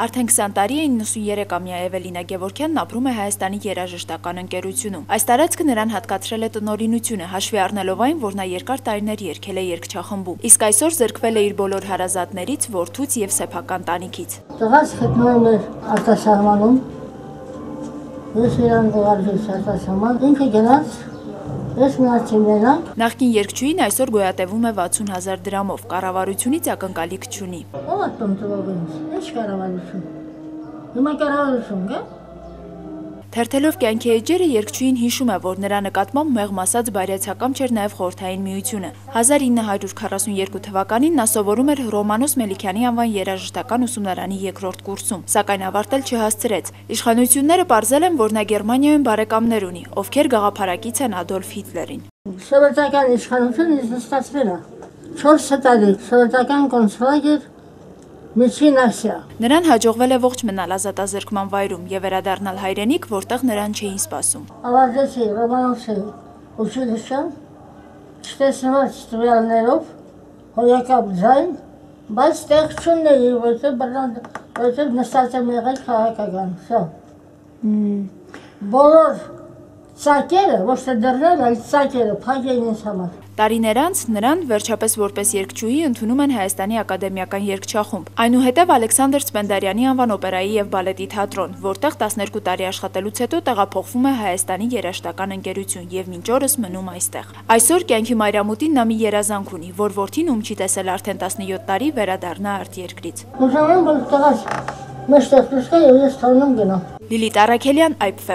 Արդեն 20 տարի է 93-ամյա Էվելինա Գևորքյանն ապրում է Հայաստանի երաժշտական ընկերությունում։ Այս տարածքը նրան հատկացրել է տնօրինությունը, հաշվի առնելով այն, որ նա երկար տարիներ երգել է երգչախմբում։ Իսկ այսօր զրկվել է իր բոլոր հարազատներից, որդուց եւ սեփական տանիքից։ Տղաս գտնվում էր արտասահմանում։ Ես իրան ուղարկեցի արտասահման։ Ինքը գնաց Ես մնացի մենակ։ Նախկին երգչուհին այսօր գոյատևում է 60 հազար դրամով, կառավարությունից ակնկալիք չունի։ Ո՞վ տուն տվող ինձ։ Ինչ կառավարություն։ Հիմա կառավարություն կա։ Թերթելով կյանքի էջերը երգչուհին հիշում է, որ նրա նկատմամբ մեղմ ասած բարյացակամ չէր նաև խորթային միությունը։ 1942 թվականին նա սովորում էր Ռոմանոս Մելիքյանի անվան երաժշտական ուսումնարանի երկրորդ կուրսում, սակայն ավարտել չհասցրեց։ Իշխանությունները ողջել են, որ նա Գերմանիայում բարեկամներ ունի, ովքեր գաղափարակից են Ադոլֆ Հիտլերին։ Սովետական իշխանությունը ինձ նստացրել է 4 տարի սովետական կոնսուլագեր Միջին Ասիա։ Նրան հաջողվել է ողջ մնալ ազատազրկման վայրում եւ վերադառնալ հայրենիք, որտեղ նրան չէին սպասում։ Ավազեցի, ռոմանոսի, ուսուցիչան, չտեսնված տվյալներով, հոյակապ ձայն, բայց տեղ չունեի, որտեղ բռնան, որտեղ նստած եմ եղել քաղաքական, սա։ Բոլոր ցակերը, ոչ թե դռները, այլ ցակերը փակ էին ինձ համար։ Տարիներ անց նրան վերջապես որպես երգչուհի ընդունում են Հայաստանի ակադեմիական երգչախումբ։ Այնուհետև Ալեքսանդր Սպենդարյանի անվան օպերայի եւ բալետի թատրոն, որտեղ 12 տարի աշխատելուց հետո տեղափոխվում է Հայաստանի երաժշտական ընկերություն եւ մինչ օրս մնում այստեղ։ Այսօր կյանքի մայրամուտին նա մի երազանք ունի, որ որդին ում չի տեսել արդեն 17 տարի վերադառնա արտերկրից։ Ուզում եմ որ տղաս մեջտեղ գա եւ ես թողնում գնամ։ Լիլիթ Արաքելյան, IPF